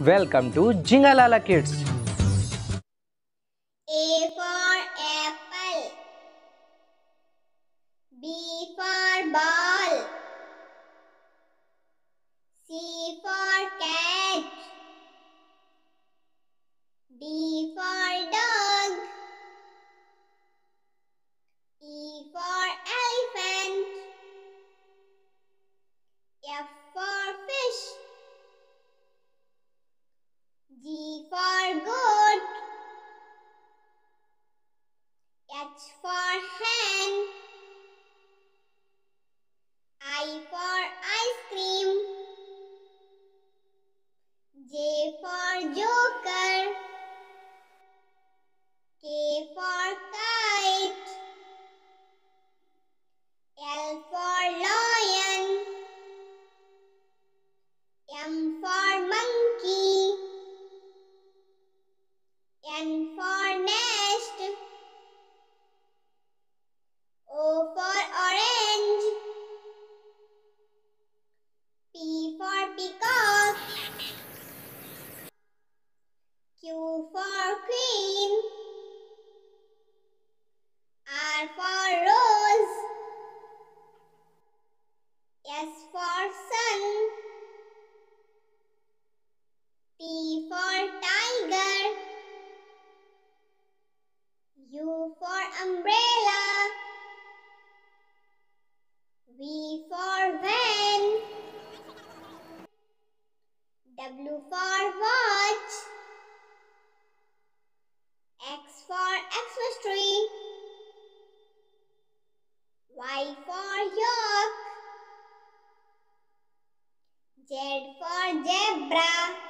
Welcome to Jingalala Kids. A for apple. B for ball. C for cat. D for dog. E for elephant. F for H for hen. I for ice cream. J for joker. Umbrella. V for van. W for watch. X for Xmas tree. Y for york. Z for zebra.